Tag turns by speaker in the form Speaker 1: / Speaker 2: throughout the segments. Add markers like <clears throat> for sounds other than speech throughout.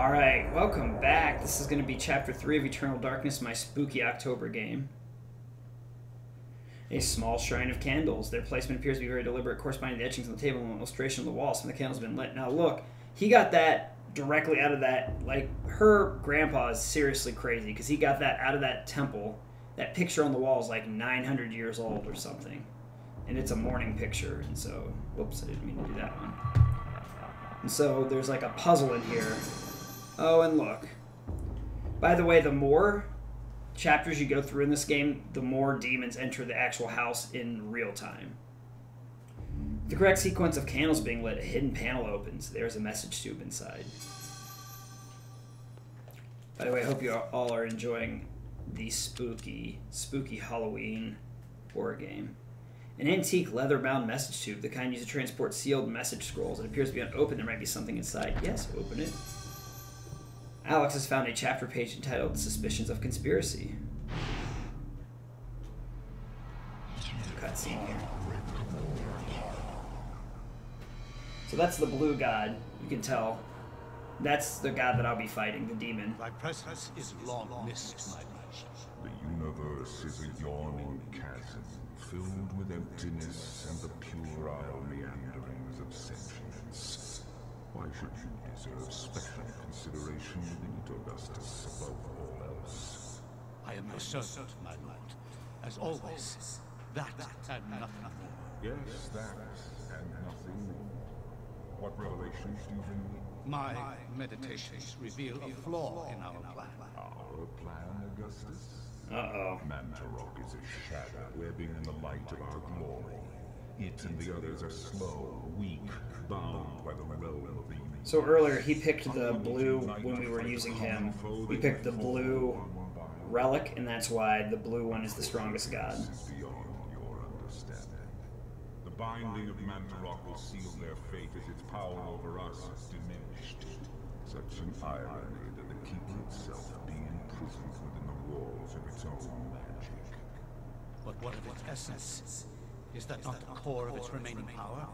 Speaker 1: Alright, welcome back. This is going to be Chapter 3 of Eternal Darkness, my spooky October game. A small shrine of candles. Their placement appears to be very deliberate, corresponding to the etchings on the table and illustration on the wall. Some of the candles have been lit. Now look, he got that directly out of that. Like, her grandpa is seriously crazy, because he got that out of that temple. That picture on the wall is like 900 years old or something. And it's a morning picture, and so... Whoops, I didn't mean to do that one. And so there's like a puzzle in here. Oh, and look. By the way, the more chapters you go through in this game, the more demons enter the actual house in real time. The correct sequence of candles being lit, a hidden panel opens. There's a message tube inside. By the way, I hope you all are enjoying the spooky, spooky Halloween horror game. An antique leather bound message tube, the kind used to transport sealed message scrolls. It appears to be unopened. There might be something inside. Yes, open it. Alex has found a chapter page entitled Suspicions of Conspiracy. Cutscene here. So that's the blue god. You can tell. That's the god that I'll be fighting, the demon.
Speaker 2: Thy presence is long missed, my liege.
Speaker 3: The universe is a yawning chasm, filled with emptiness and the puerile meanderings of sentience. Why should you deserve special consideration within it, Augustus, above all else?
Speaker 2: I am your servant, my lord. As always, that and nothing more.
Speaker 3: Yes, that, and nothing more. What revelations do you bring me?
Speaker 2: My meditations reveal a flaw in our plan.
Speaker 3: Our plan, Augustus?
Speaker 1: Uh-oh.
Speaker 3: Mantorok is a shadow ebbing in the light of our glory. It and the others are slow, weak, bound by the realm of the.
Speaker 1: So earlier he picked the blue when we were using him. We picked the blue relic, and that's why the blue one is the strongest god.
Speaker 3: is beyond your understanding. The binding of Mantorok will seal their fate as its power over us is diminished. Such an irony that the keeper itself be imprisoned within the walls of its own magic.
Speaker 2: But what of its essence? Is that not the core of its remaining power?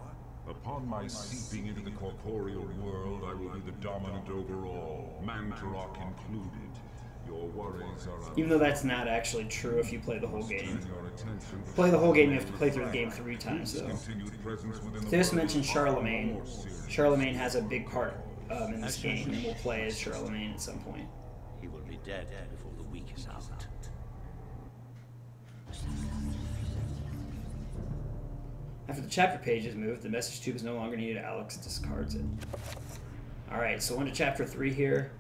Speaker 3: Upon my seeping into the corporeal world, I will be the dominant over all, Mantorok included. Your worries are
Speaker 1: Even though that's not actually true if you play the whole game.
Speaker 3: Turn your
Speaker 1: Play the whole game, you have to play through the game three times, though.
Speaker 3: continued presence within the
Speaker 1: They just mentioned Charlemagne. Charlemagne has a big part um, in this game, and we'll play as Charlemagne at some point.
Speaker 4: He will be dead before
Speaker 1: After the chapter page is moved, the message tube is no longer needed. Alex discards it. Alright, so on to chapter 3 here.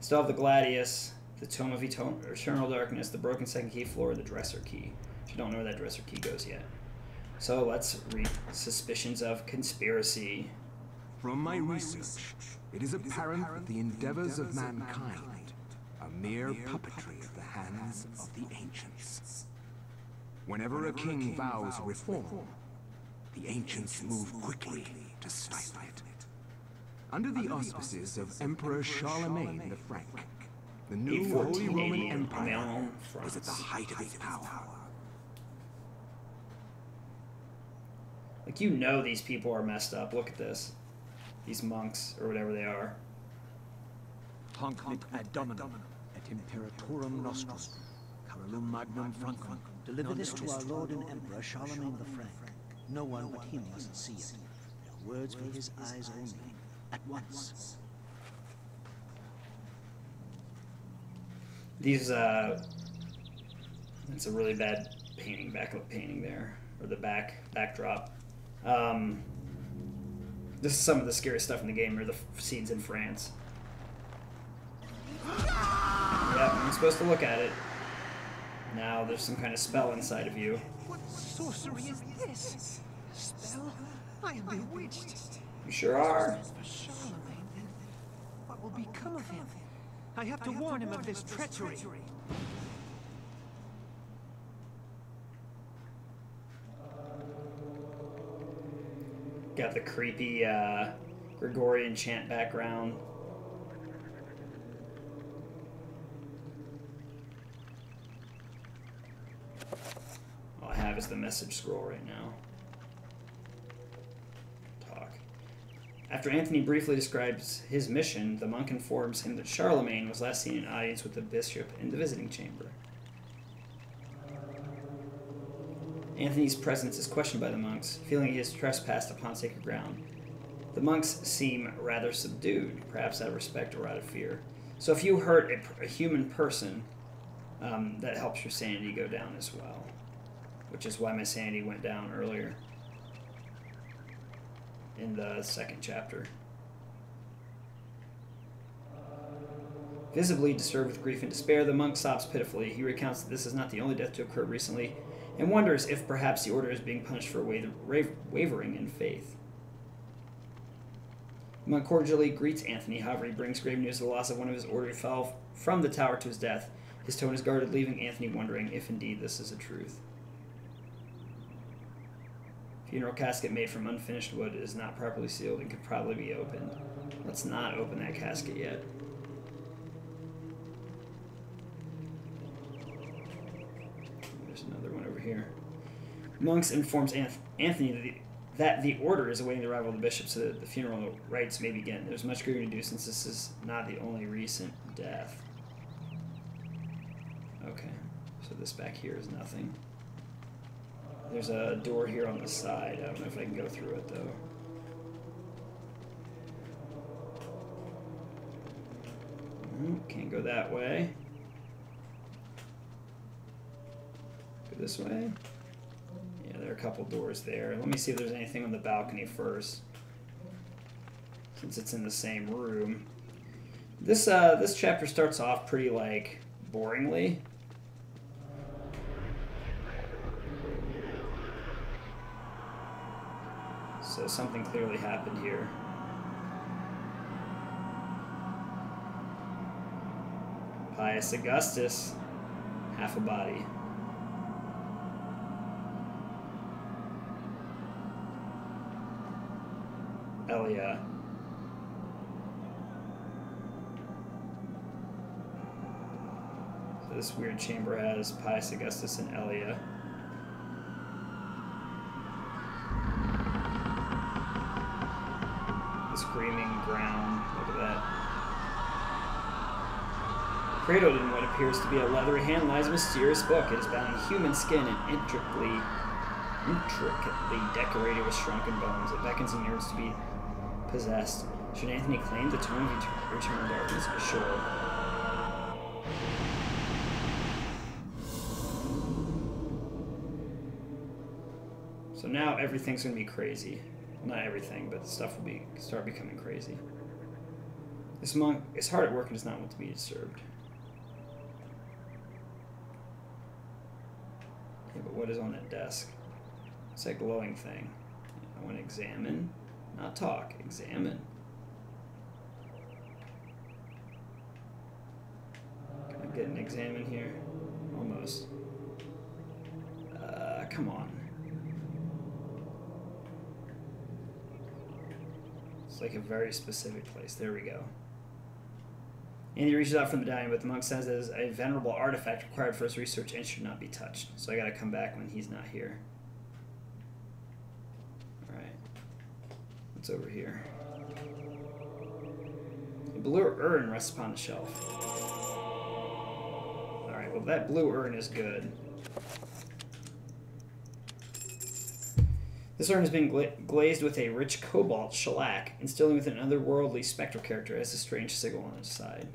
Speaker 1: Still have the Gladius, the Tome of Eternal Darkness, the Broken Second Key Floor, the Dresser Key. Which I don't know where that Dresser Key goes yet. So let's read Suspicions of Conspiracy.
Speaker 5: From my research, it is apparent that the endeavors of mankind are mere puppetry at the hands of the ancients. Whenever a king vows reform, the ancients move quickly to stifle it. Under the auspices of Emperor Charlemagne the Frank, the new Holy Roman Empire was at the height of its power.
Speaker 1: Like, you know these people are messed up. Look at this. These monks, or whatever they are.
Speaker 6: Hanc nit ad dominum, et imperatorum nostrum, carolum magnum francum.
Speaker 7: Deliver this to our Lord and Emperor Charlemagne the Frank. No one but him must see it. Words for his eyes only. At once.
Speaker 1: These, uh, it's a really bad painting, backlit painting there, or the back backdrop. Um, this is some of the scariest stuff in the game, are the scenes in France. Yeah, I'm supposed to look at it. Now there's some kind of spell inside of you.
Speaker 8: What sorcery is this? Spell? I am bewitched.
Speaker 1: You sure are.
Speaker 8: Charlemagne, what will become of him? I have to warn him of this treachery.
Speaker 1: Got the creepy uh, Gregorian chant background. The message scroll right now. Talk. After Anthony briefly describes his mission, the monk informs him that Charlemagne was last seen in audience with the bishop in the visiting chamber. Anthony's presence is questioned by the monks, feeling he has trespassed upon sacred ground. The monks seem rather subdued, perhaps out of respect or out of fear. So if you hurt a, a human person, um, that helps your sanity go down as well, which is why my sanity went down earlier in the second chapter. Visibly disturbed with grief and despair, the monk sobs pitifully. He recounts that this is not the only death to occur recently, and wonders if perhaps the order is being punished for wavering in faith. The monk cordially greets Anthony, however, he brings grave news of the loss of one of his order who fell from the tower to his death. His tone is guarded, leaving Anthony wondering if indeed this is a truth. Funeral casket made from unfinished wood is not properly sealed and could probably be opened. Let's not open that casket yet. There's another one over here. Monks informs Anthony that the order is awaiting the arrival of the bishop so that the funeral rites may begin. There's much grieving to do since this is not the only recent death. Okay, so this back here is nothing. There's a door here on the side. I don't know if I can go through it though. can't go that way. Go this way. Yeah, there are a couple doors there. Let me see if there's anything on the balcony first. Since it's in the same room. This uh this chapter starts off pretty like boringly. So something clearly happened here. Pius Augustus, half a body. Ellia. So this weird chamber has Pius Augustus and Ellia. Look at that. Cradled in what appears to be a leathery hand lies a mysterious book. It is bound in human skin and intricately, intricately decorated with shrunken bones. It beckons and yearns to be possessed. Should Anthony claim the tome of eternal darkness? Sure. So now everything's going to be crazy not everything, but stuff will be start becoming crazy. This monk is hard at work and does not want to be disturbed. Yeah, but what is on that desk? It's that glowing thing. I want to examine, not talk. Examine. Can I get an examine here? Almost. Uh, come on. Like a very specific place. There we go. And he reaches out from the medallion, but the monk says it is a venerable artifact required for his research and should not be touched. So I gotta come back when he's not here. Alright. What's over here? A blue urn rests upon the shelf. Alright, well that blue urn is good. This urn has been gla glazed with a rich cobalt shellac, instilling with an otherworldly spectral character as a strange sigil on its side.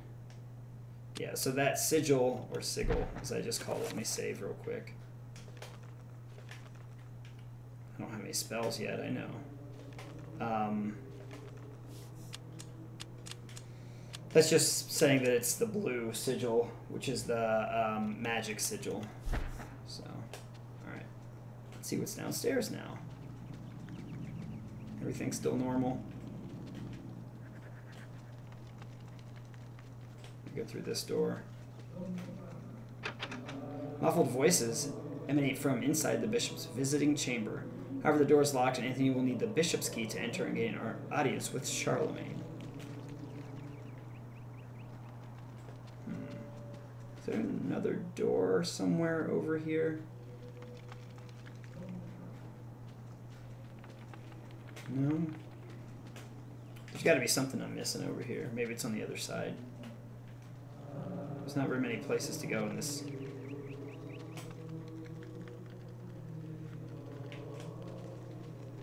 Speaker 1: Yeah, so that sigil, or sigil, as I just call it, let me save real quick. I don't have any spells yet, I know. Um, that's just saying that it's the blue sigil, which is the um, magic sigil. So, alright. Let's see what's downstairs now. Everything's still normal. Go through this door. Muffled voices emanate from inside the bishop's visiting chamber. However, the door is locked, and Anthony will need the bishop's key to enter and gain an audience with Charlemagne. Hmm. Is there another door somewhere over here? No. There's got to be something I'm missing over here. Maybe it's on the other side. There's not very many places to go in this.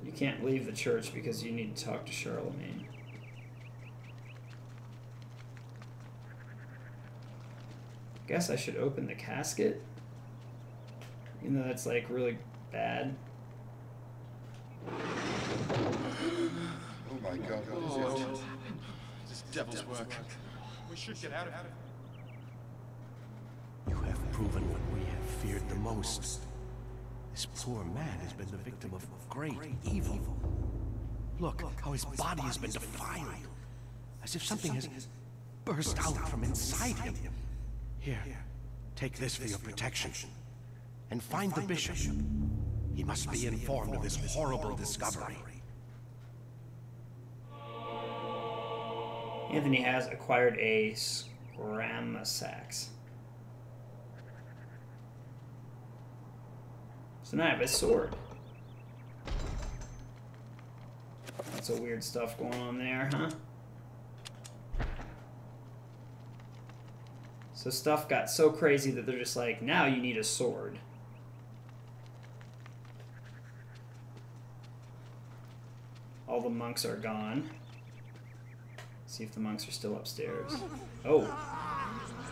Speaker 1: You can't leave the church because you need to talk to Charlemagne. Guess I should open the casket. Even though that's like really bad.
Speaker 9: Oh my god, what is it?
Speaker 2: This devil's work. We should get out of here.
Speaker 4: You have proven what we have feared the most. This poor man has been the victim of great evil. Look how his body has been defiled. As if something has burst out from inside him. Here, take this for your protection. And find the bishop. He must be informed of this horrible discovery.
Speaker 1: Anthony has acquired a Scramasax. So now I have a sword. That's a weird stuff going on there, huh? So stuff got so crazy that they're just like, now you need a sword. All the monks are gone. See if the monks are still upstairs. Oh.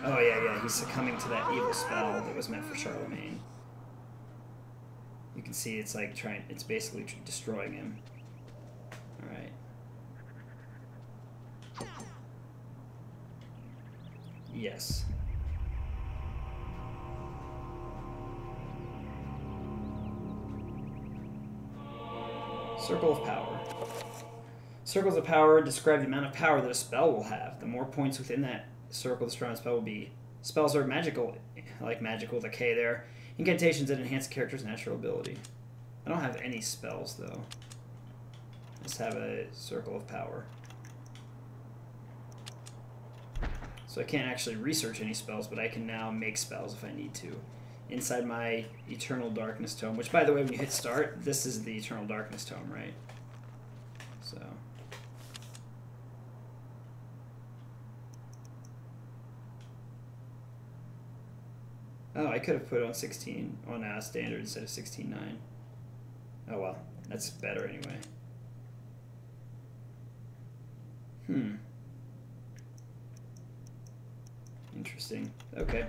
Speaker 1: Oh, yeah, yeah. He's succumbing to that evil spell that was meant for Charlemagne. You can see it's like trying, it's basically destroying him. Alright. Yes. Circle of Power. Circles of power describe the amount of power that a spell will have. The more points within that circle, the stronger the spell will be. Spells are magical, like magical decay there. Incantations that enhance character's natural ability. I don't have any spells though. I just have a circle of power. So I can't actually research any spells, but I can now make spells if I need to. Inside my Eternal Darkness Tome, which by the way, when you hit start, this is the Eternal Darkness Tome, right? So. Oh, I could have put on 16 on uh, standard instead of 16.9. Oh well, that's better anyway. Hmm. Interesting. Okay.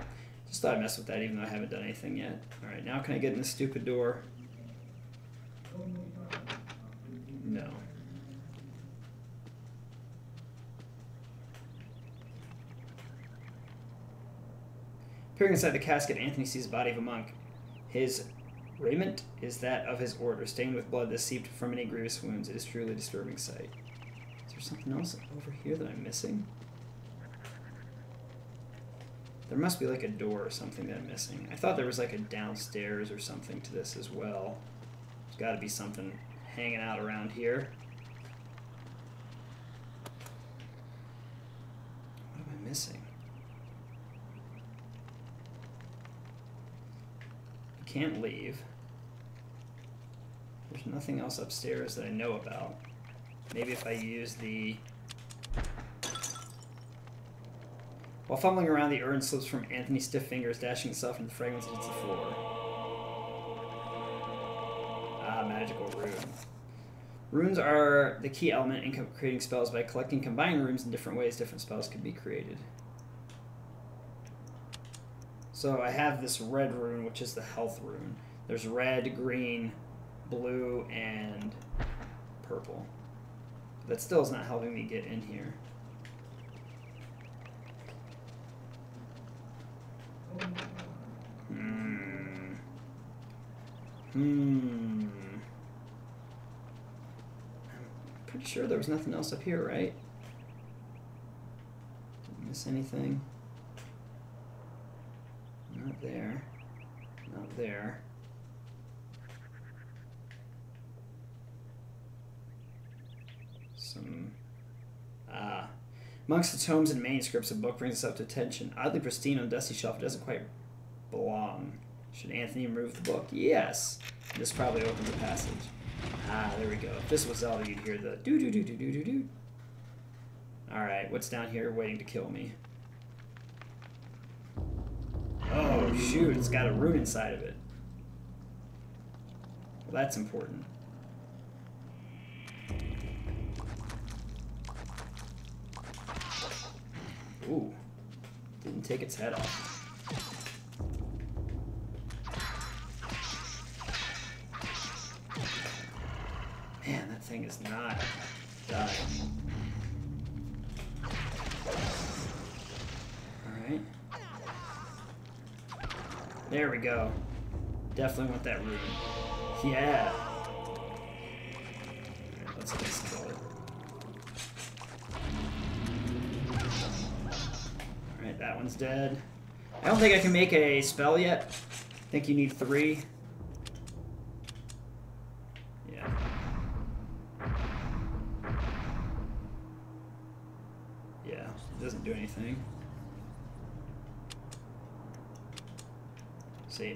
Speaker 1: Just thought I'd mess with that even though I haven't done anything yet. Alright, now can I get in the stupid door? No. Peering inside the casket, Anthony sees the body of a monk. His raiment is that of his order, stained with blood that seeped from many grievous wounds. It is truly a disturbing sight. Is there something else over here that I'm missing? There must be like a door or something that I'm missing. I thought there was like a downstairs or something to this as well. There's got to be something hanging out around here. What am I missing? Can't leave. There's nothing else upstairs that I know about. Maybe if I use the While fumbling around, the urn slips from Anthony's stiff fingers, dashing itself into the fragments hits the floor. Ah, magical rune. Runes are the key element in creating spells. By collecting combining runes in different ways, different spells can be created. So I have this red rune, which is the health rune. There's red, green, blue, and purple. That still is not helping me get in here. Hmm. Hmm. I'm pretty sure there was nothing else up here, right? Didn't miss anything. Not there. Not there. Some. Ah. Amongst the tomes and manuscripts, a book brings us up to attention. Oddly pristine on a dusty shelf, it doesn't quite belong. Should Anthony remove the book? Yes. This probably opens the passage. Ah, there we go. If this was Zelda, you'd hear the doo doo doo doo doo doo doo. Alright, what's down here waiting to kill me? Oh, shoot, it's got a rune inside of it. Well, that's important. Ooh. Didn't take its head off. Man, that thing is not dying. There we go. Definitely want that rune. Yeah. Let's. Alright, that one's dead. I don't think I can make a spell yet. I think you need three. Yeah. Yeah, it doesn't do anything. See.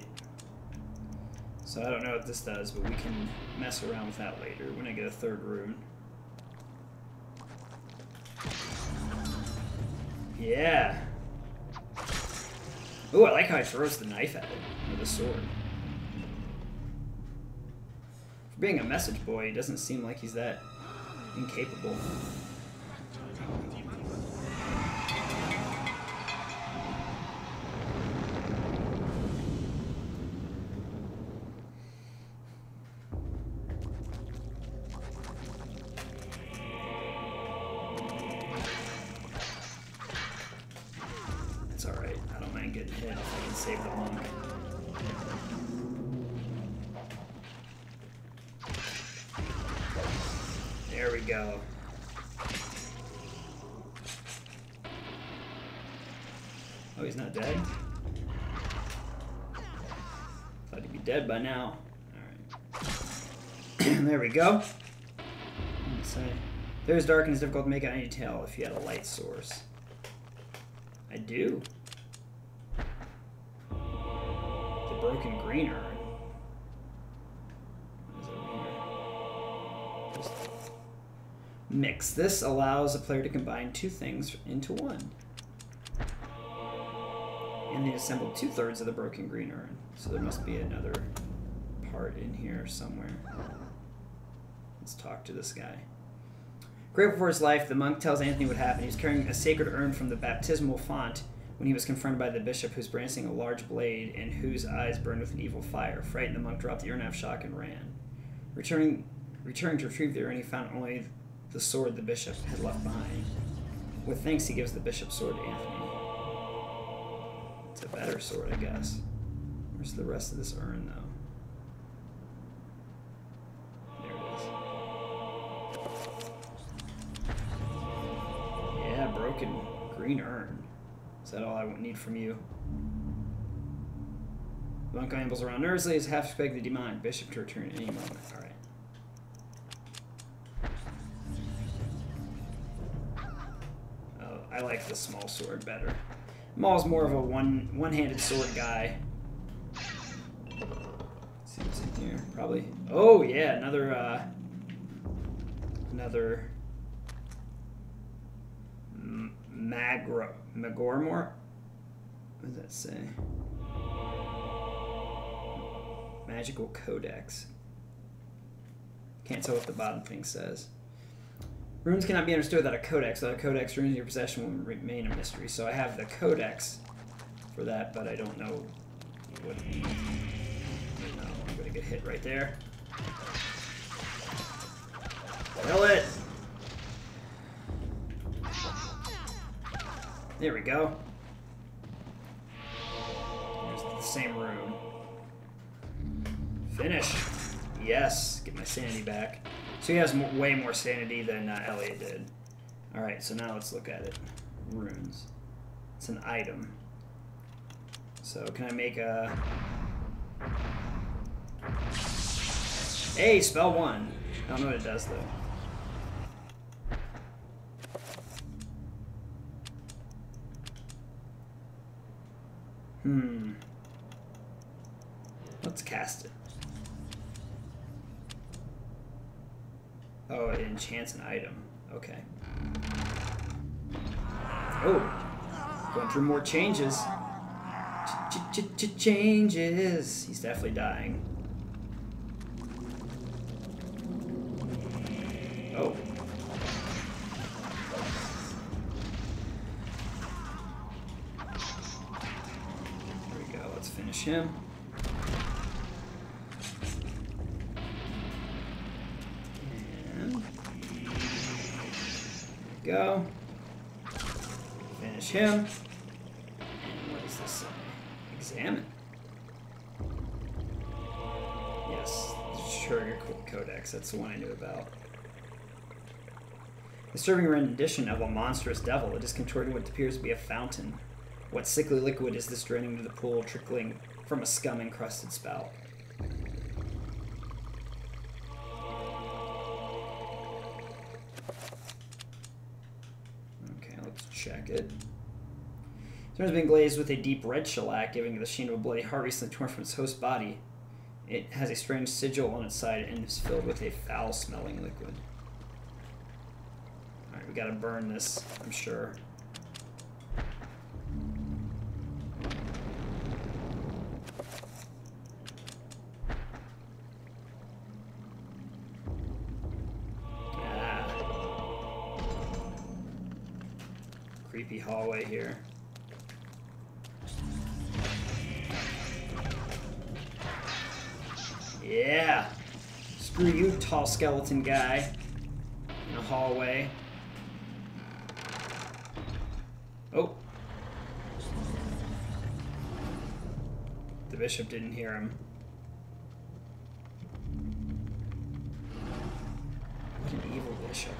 Speaker 1: So I don't know what this does, but we can mess around with that later when I get a third rune. Yeah. Ooh, I like how he throws the knife at it with a sword. For being a message boy, he doesn't seem like he's that incapable. By now. Alright. <clears throat> there we go. There's dark and it's difficult to make out any tell if you had a light source. I do. The broken green? Just mix. This allows a player to combine two things into one. And they assembled two thirds of the broken green urn. So there must be another part in here somewhere. Let's talk to this guy. Grateful for his life, the monk tells Anthony what happened. He was carrying a sacred urn from the baptismal font when he was confronted by the bishop, who was brandishing a large blade and whose eyes burned with an evil fire. Frightened, the monk dropped the urn out of shock and ran. Returning, returning to retrieve the urn, he found only the sword the bishop had left behind. With thanks, he gives the bishop's sword to Anthony. It's a better sword, I guess. Where's the rest of this urn, though? There it is. Yeah, broken green urn. Is that all I would need from you? Monk ambles around nervously as half expect the demonic bishop to return at any moment. Alright. Oh, I like the small sword better. Maul's more of a one one-handed sword guy. Let's see what's in here. Probably. Oh yeah, another uh another Magro Magormor. What does that say? Magical Codex. Can't tell what the bottom thing says. Runes cannot be understood without a codex. Without a codex, runes in your possession will remain a mystery. So I have the codex for that, but I don't know what it means. No, I'm gonna get hit right there. Kill it! There we go. There's the same room. Finish. Yes. Get my sanity back. So he has way more sanity than uh, Elliot did. Alright, so now let's look at it. Runes. It's an item. So can I make a... Hey, spell one. I don't know what it does though. Hmm. Let's cast it. Oh, it enchants an item. Okay. Oh, going through more changes. Ch -ch -ch changes. He's definitely dying. Oh. There we go. Let's finish him. Go. Finish him. And what does this? Examine. Yes, the Sugar Codex. That's the one I knew about. Disturbing rendition of a monstrous devil. It is contorting what appears to be a fountain. What sickly liquid is this draining into the pool, trickling from a scum encrusted spout? It. It has been glazed with a deep red shellac, giving it the sheen of a bloody heart recently torn from its host body. It has a strange sigil on its side and is filled with a foul smelling liquid. Alright, we gotta burn this, I'm sure. Creepy hallway here. Yeah. Screw you, tall skeleton guy. In the hallway. Oh. The bishop didn't hear him. What an evil bishop.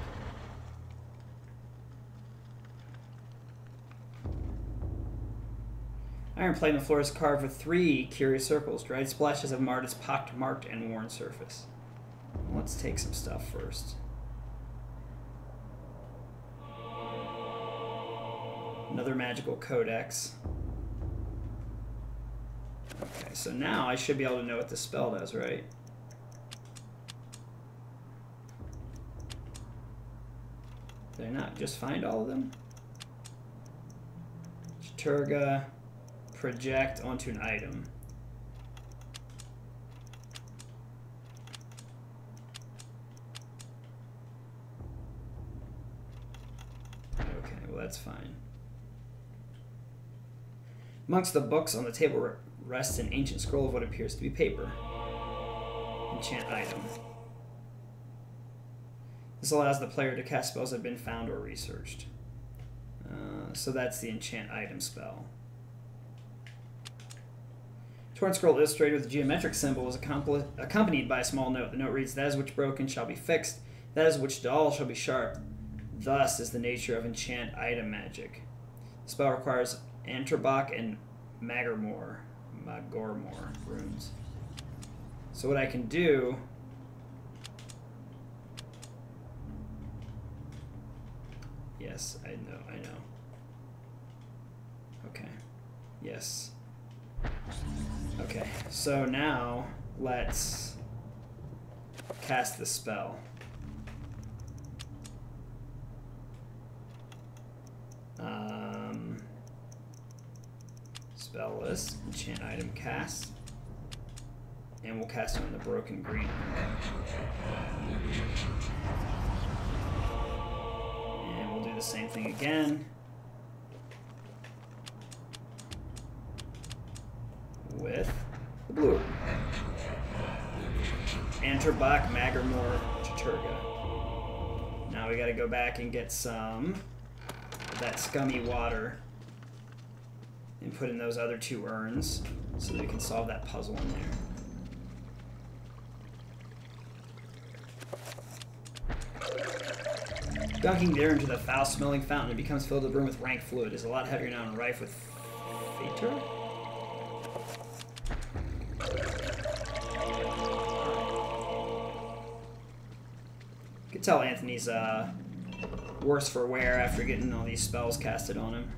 Speaker 1: Iron plate on the floor is carved with three curious circles. Dried splashes of marred its pocked, marked, and worn surface. Let's take some stuff first. Another magical codex. Okay, so now I should be able to know what this spell does, right? Did I not just find all of them? Chattur'gha project onto an item. Okay, well that's fine. Amongst the books on the table rests an ancient scroll of what appears to be paper. Enchant item. This allows the player to cast spells that have been found or researched. Uh, so that's the enchant item spell. Torn scroll illustrated with a geometric symbol is accompanied by a small note. The note reads, That is which broken shall be fixed, that is which dull shall be sharp. Thus is the nature of enchant item magic. The spell requires Antorbok and Magormor, Magormor runes. So what I can do Yes, I know, I know. Okay. Yes. Okay, so now let's cast the spell. Um, spell list, enchant item cast. And we'll cast on the broken green. And we'll do the same thing again. with the blue. Antorbok, Magormor, Chattur'gha. Now we gotta go back and get some of that scummy water and put in those other two urns so that we can solve that puzzle in there. Dunking there into the foul-smelling fountain, it becomes filled to the brim with rank fluid. It is a lot heavier now and rife with Fater? Tell Anthony's uh, worse for wear after getting all these spells casted on him.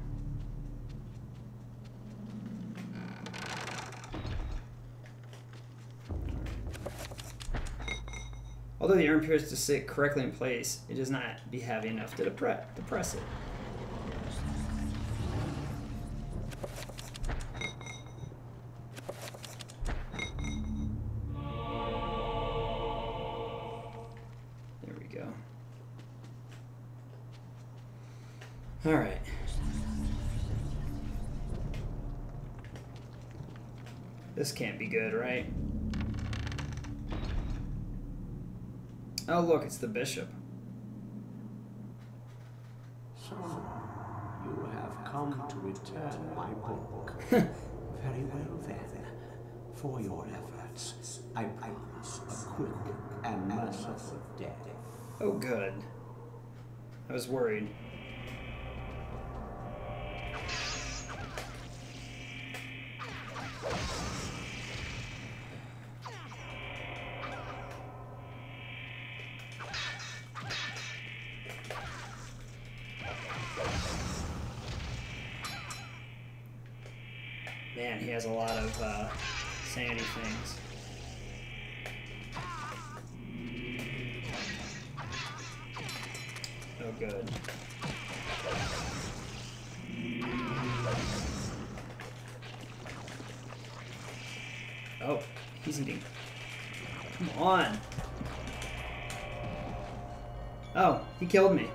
Speaker 1: Although the urn appears to sit correctly in place, it does not be heavy enough to depress it. All right. This can't be good, right? Oh, look, it's the bishop.
Speaker 4: So, you have come to return my book. <laughs> Very well then. For your efforts, I promise a quick and merciful death.
Speaker 1: Oh, good. I was worried. He killed me.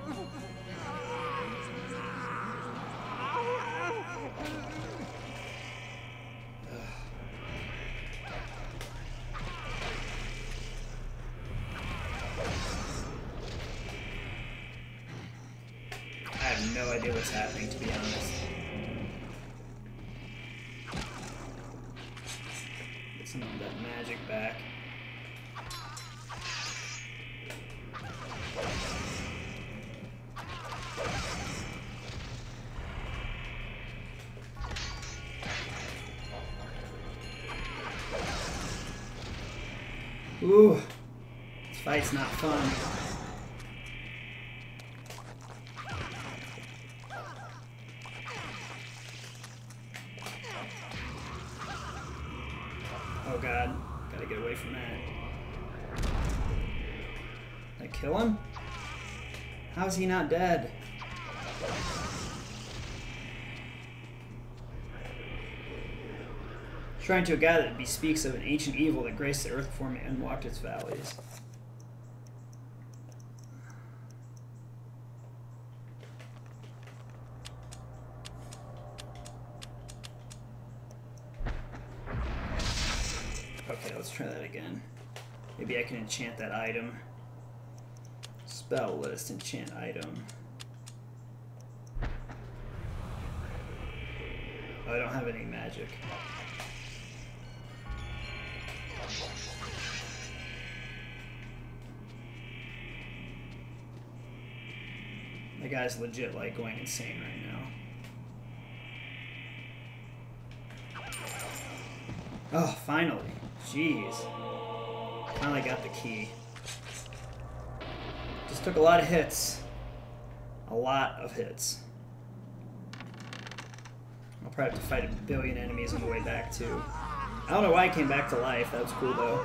Speaker 1: How's he not dead? Trying to a god that bespeaks of an ancient evil that graced the earth before me and walked its valleys. Okay, let's try that again. Maybe I can enchant that item. Spell list, enchant item. Oh, I don't have any magic. The guy's legit like going insane right now. Oh, finally. Jeez. Finally got the key. Took a lot of hits. A lot of hits. I'll probably have to fight a billion enemies on the way back, too. I don't know why I came back to life. That was cool, though.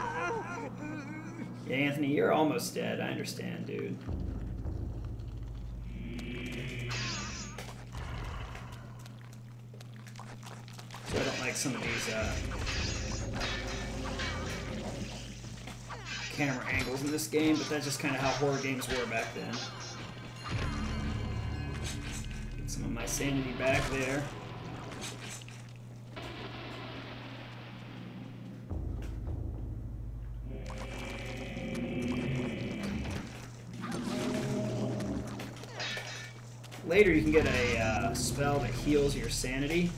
Speaker 1: Yeah, Anthony, you're almost dead. I understand, dude. So I don't like some of these, uh, camera angles in this game, but that's just kind of how horror games were back then. Get some of my sanity back there. Later, you can get a uh, spell that heals your sanity,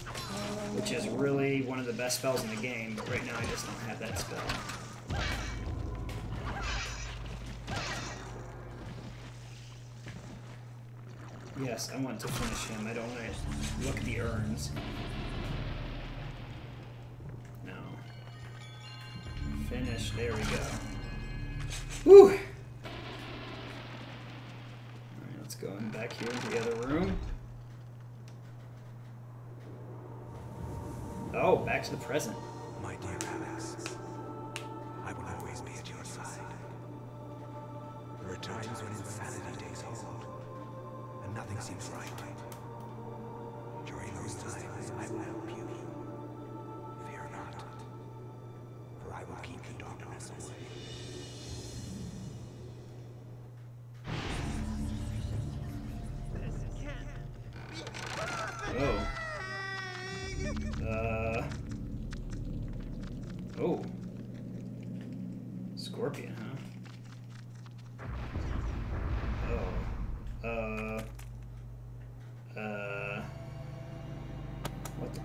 Speaker 1: which is really one of the best spells in the game, but right now I just don't have that spell. Yes, I want to finish him. I don't want to look at the urns. No. Finish. There we go.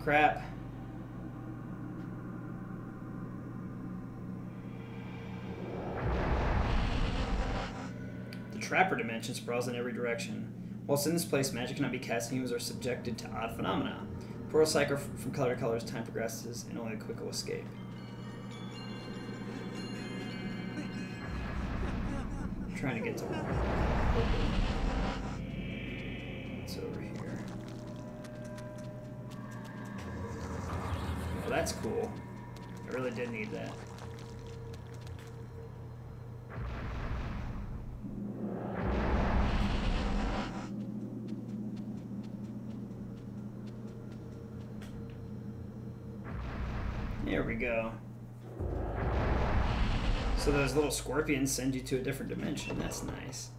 Speaker 1: Crap. The Trapper dimension sprawls in every direction. Whilst in this place, magic cannot be cast, and humans are subjected to odd phenomena. Portal cycle from color to color as time progresses, and only the quick will escape. I'm trying to get to It's that's cool. I really did need that. There we go. So those little scorpions send you to a different dimension. That's nice.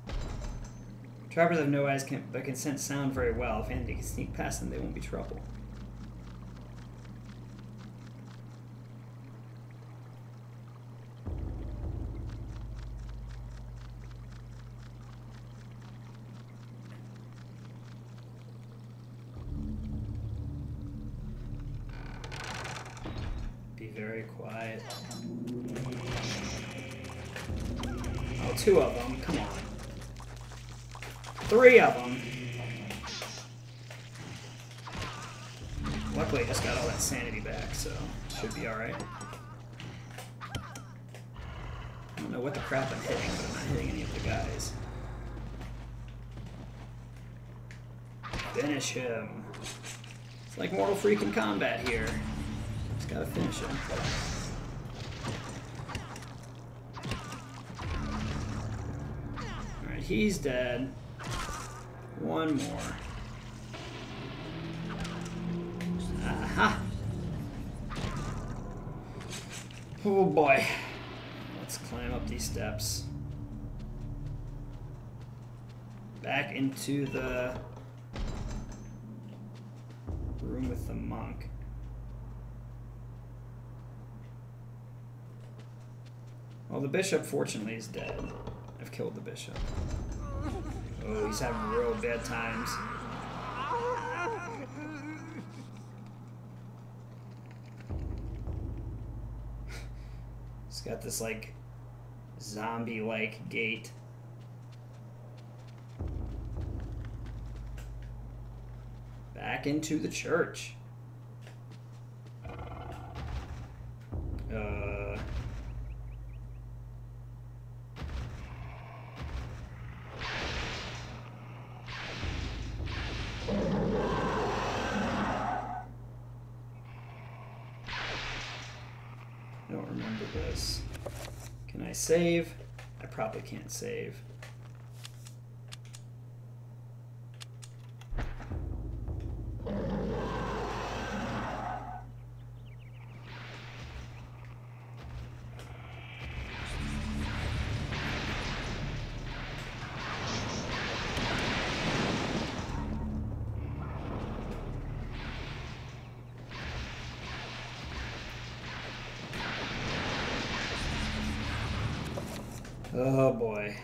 Speaker 1: Trappers have no eyes, can, but can sense sound very well. If anything can sneak past them, they won't be trouble. Freaking Combat here. Just gotta finish him. Alright, he's dead. One more. Aha! Oh boy. Let's climb up these steps. Back into the room with the monk. Well, the bishop, fortunately, is dead. I've killed the bishop. Oh, he's having real bad times. <laughs> He's got this, like, zombie like gait. Back into the church. Uh. I don't remember this. Can I save? I probably can't save. Oh boy.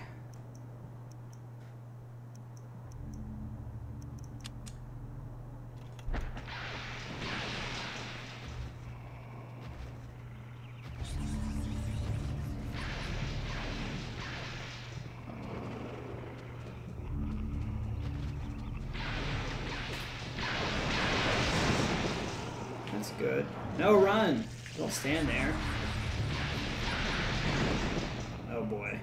Speaker 1: That's good. No, run! Don't stand there. Oh boy.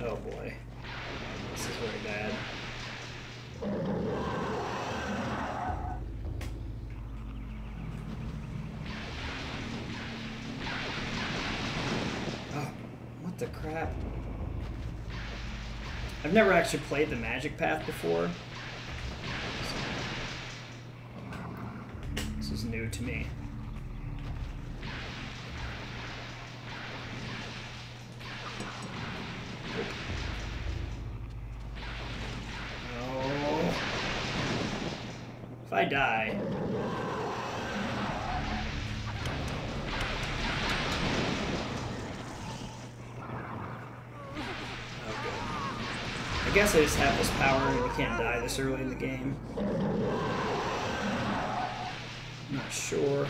Speaker 1: Oh boy. This is very bad. Oh, what the crap? I've never actually played the Magic Path before. This is new to me. Oh. If I die. I guess I just have this power and you can't die this early in the game. Not sure.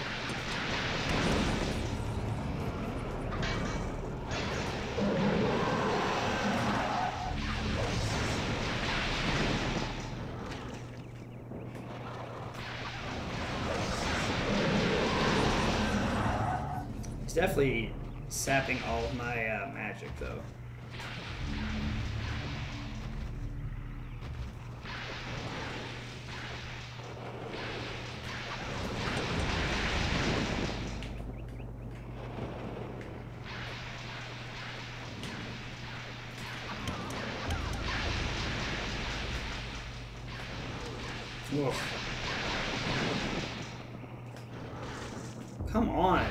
Speaker 1: He's definitely sapping all of my uh, magic, though. Oof. Come on.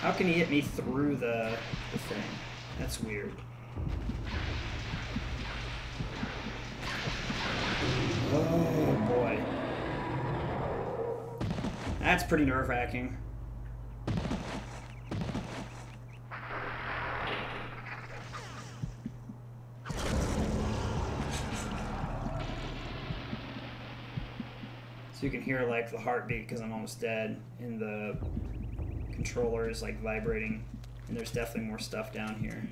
Speaker 1: How can he hit me through the, the thing? That's weird. Oh boy. That's pretty nerve wracking. So you can hear like the heartbeat because I'm almost dead, in the controller is like vibrating, and there's definitely more stuff down here.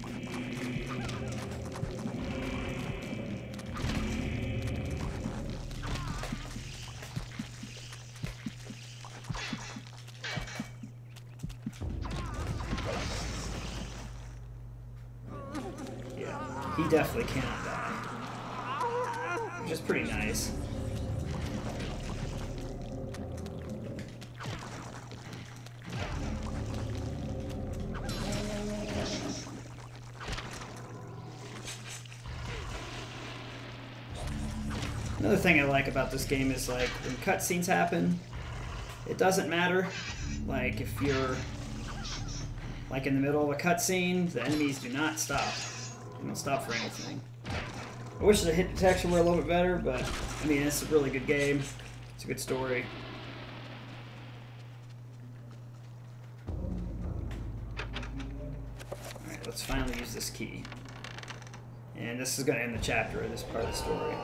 Speaker 1: Yeah, he definitely cannot Another thing I like about this game is like when cutscenes happen, it doesn't matter. Like if you're like in the middle of a cutscene, the enemies do not stop. They don't stop for anything. I wish the hit detection were a little bit better, but I mean it's a really good game. It's a good story. Alright, let's finally use this key. And this is going to end the chapter of this part of the story.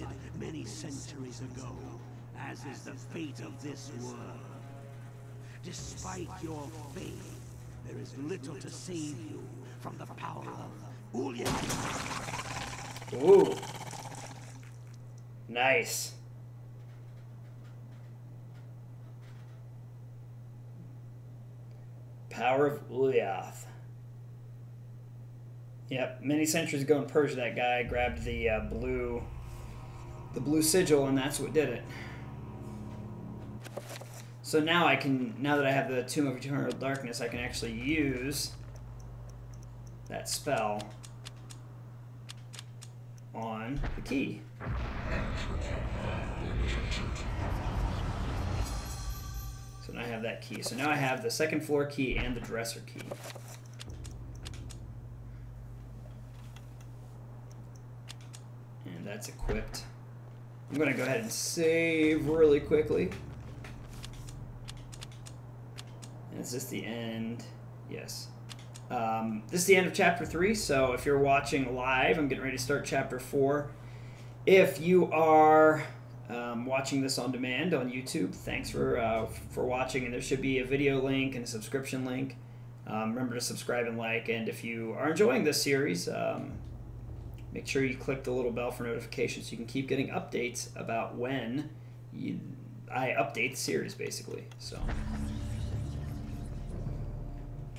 Speaker 4: Decided many centuries ago, as is the fate of this world. Despite your faith, there is little to save you from the power of Ulya.
Speaker 1: Ooh. Nice. Power of Ulyaoth. Yep, many centuries ago in Persia, that guy grabbed the uh, blue, the blue sigil, and that's what did it. So now I can, now that I have the Tome of Eternal Darkness, I can actually use that spell on the key. So now I have that key. So now I have the second floor key and the dresser key. And that's equipped. I'm to go ahead and save really quickly. Is this the end? Yes. Um, this is the end of chapter three. So if you're watching live, I'm getting ready to start chapter four. If you are um, watching this on demand on YouTube, thanks for uh, for watching. And there should be a video link and a subscription link. Um, remember to subscribe and like. And if you are enjoying this series, um, make sure you click the little bell for notifications so you can keep getting updates about when you, I update the series, basically. So.